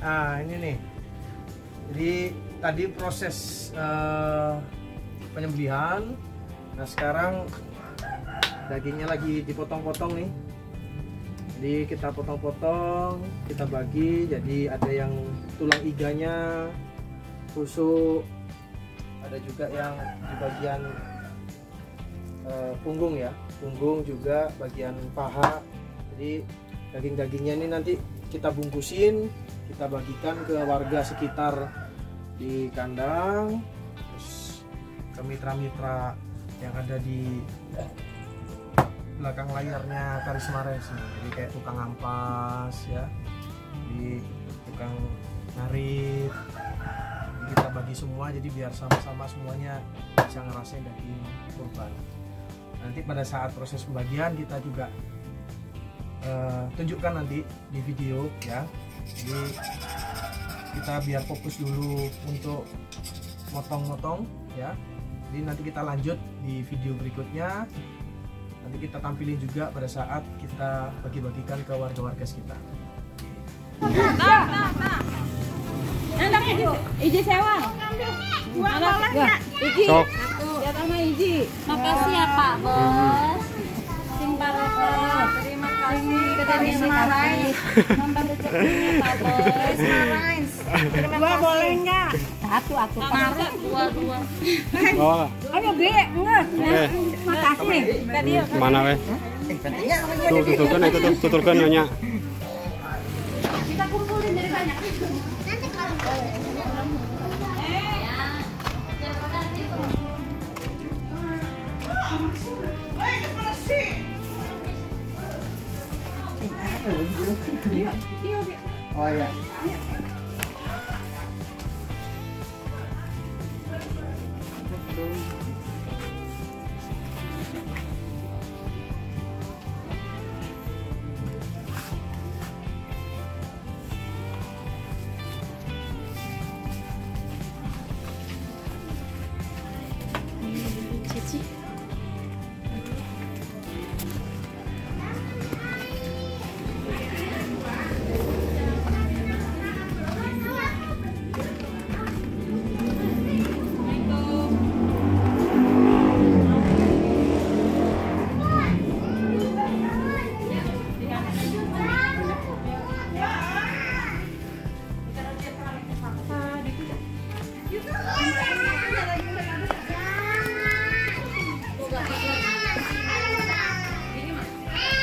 Nah ini nih. Jadi tadi proses eh, penyembelihan. Nah sekarang dagingnya lagi dipotong-potong nih. Jadi kita potong-potong, kita bagi. Jadi ada yang tulang iganya, tusuk, ada juga yang di bagian eh, punggung ya, punggung juga bagian paha. Jadi daging-dagingnya ini nanti kita bungkusin, kita bagikan ke warga sekitar di kandang, terus ke mitra-mitra yang ada di belakang layarnya Karisma Racing. Jadi kayak tukang ampas ya, di tukang narit. Jadi kita bagi semua jadi biar sama-sama semuanya bisa ngerasain daging kurban. Nanti pada saat proses pembagian kita juga eh, tunjukkan nanti di video ya. Jadi kita biar fokus dulu untuk motong-motong ya. Jadi nanti kita lanjut di video berikutnya. Nanti kita tampilin juga pada saat kita bagi-bagikan ke warga-warga sekitar. Enak Iji, Iji sewa. Enak ya. Iji. Ya sama Iji. Makasih ya Pak Bos. Barokah. Terima kasih. Terima kasih. Dua boleh enggak? Satu atuh Pak. Dua dua. Oh, Ayo Bi, enggak. eh, Makasih. Mana weh? Tuh, tutulkan itu tuh, tutulkan nyonya. Kita kumpulin dari banyak. Oh ya.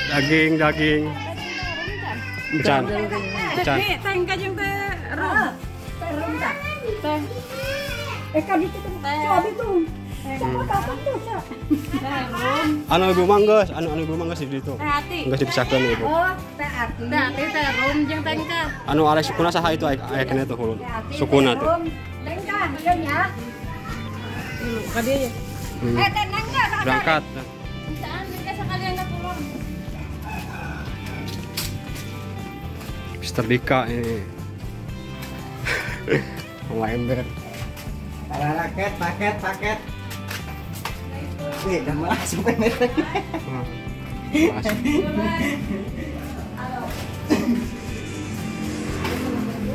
Daging, daging. Encan. Encan. Teh teh. Teh? Teh. Eh itu tuh. Anu ibu manggas, anu anu ibu manggas di situ. Enggak dipisahkan ibu. Oh, teh ati. Teh rum jeung tengka. Anu arek sukuna saha itu aya kene tuh ulun. Sukuna tuh. Tengkah, iya nya. Ka dia ya. Hmm. Eh. Berangkat. Bisaan Mister Dika ini. Mama ember. Ada raket, paket, paket. Wih, udah masuk.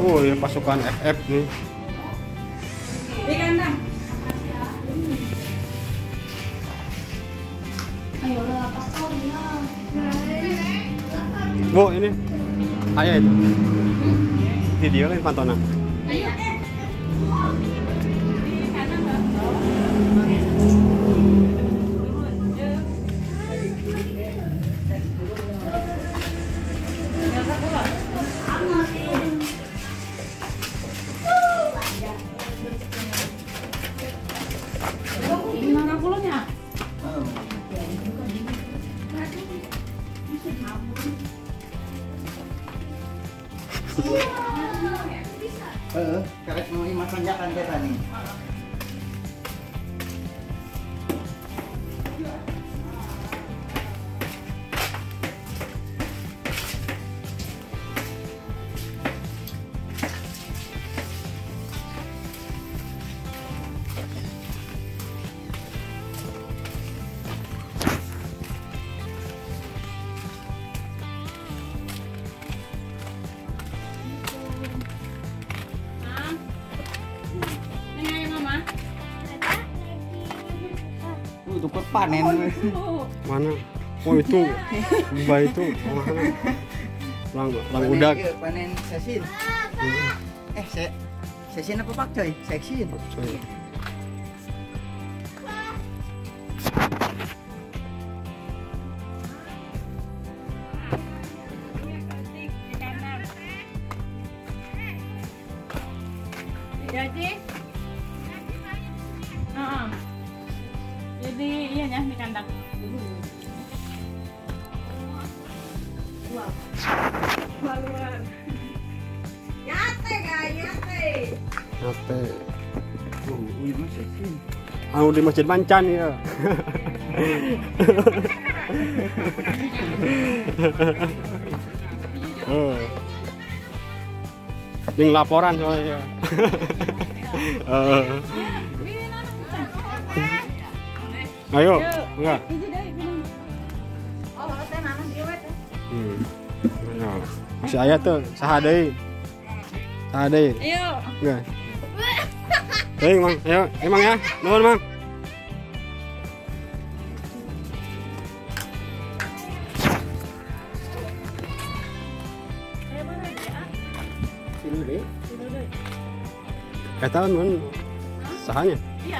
Oh, ya pasukan FF nih. Bu, ini. Ayo itu. Video lain pantona. Lima tanjakan kita nih. Panen. Mana? Oh itu, ubah itu mana? Lang, lang udak. Panen sesin. Eh, se sesin apa pak coy? Seksin. Coy. Jadi, di kandang. Apa? Oh, iya mas seksin. Anu di Masjid Mancan ya. Oh. Yang laporan soalnya. Eh. Ayo, enggak. Oh, Hmm. Ayo. Masih ayah tuh, sahadai. Sahadai. Ayo. Enggak. Hei, Mang. Ayo, emang ya. Nuhun, Mang. Sini deh. Kata nuhun sahanya. Iya,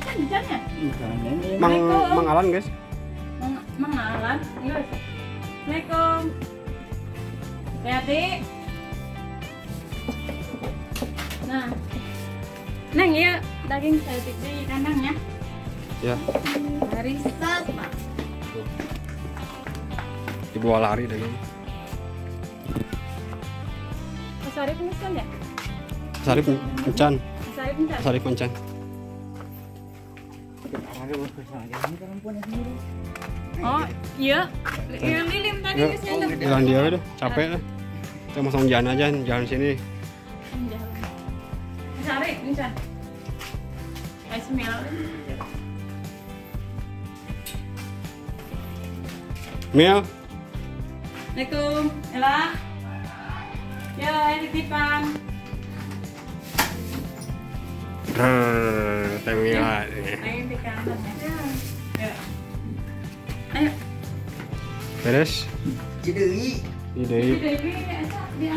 kan jangan. Panen. Mang Mang Alan, guys. Mang- Mengalan, enggak. Assalamualaikum. Hati. Nah. Neng, ya daging saya di kandangnya. Ya, Hari Selasa. dibawa lari deh. Kesari pengusaha ya? Sarip Mancan, Kesari pengusaha. Sarip Mancan. Oh, iya. Yang lilim tadi Ya, jalan dia deh, capek deh. Kita sama jalan aja, jalan sini. Pengusaha. Kayak semil. Mil, Assalamualaikum. Ella. Ya, ini titipan. Brrrr, teh Ya. Ayo. Beres? Cideri. Ide. Jadi Dewi, Esa, di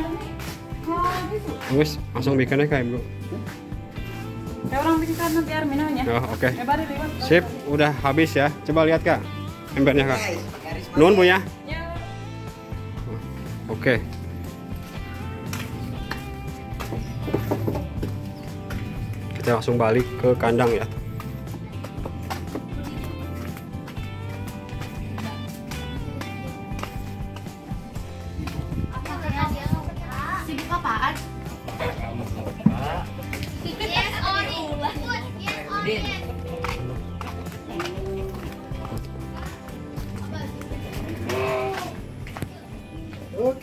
gitu. Wes, langsung bikin aja kayak bro. Kayak orang bikin karena biar minumnya. Oh, oke. Ya, baru lewat. Sip, udah habis ya. Coba lihat kak, embernya kak. Guys, garis Nuhun punya. Ya. Oke. Kita langsung balik ke kandang ya.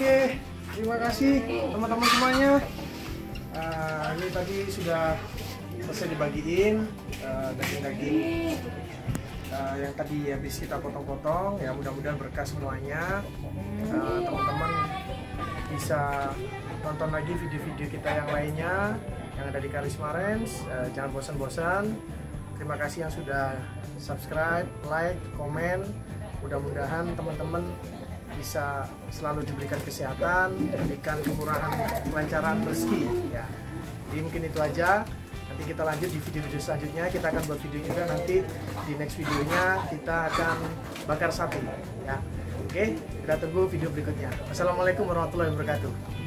Oke, terima kasih teman-teman semuanya. Eh, ini tadi sudah selesai dibagiin eh, daging-daging eh, yang tadi habis kita potong-potong. Ya mudah-mudahan berkah semuanya. Teman-teman bisa tonton lagi video-video kita yang lainnya yang ada di Karisma Rens. Eh, jangan bosan-bosan. Terima kasih yang sudah subscribe, like, komen. Mudah-mudahan teman-teman bisa selalu diberikan kesehatan, diberikan kemurahan, kelancaran rezeki. Ya, jadi mungkin itu aja. Nanti kita lanjut di video-video selanjutnya. Kita akan buat video juga nanti di next videonya kita akan bakar sapi. Ya, oke. Kita tunggu video berikutnya. Wassalamualaikum warahmatullahi wabarakatuh.